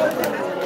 you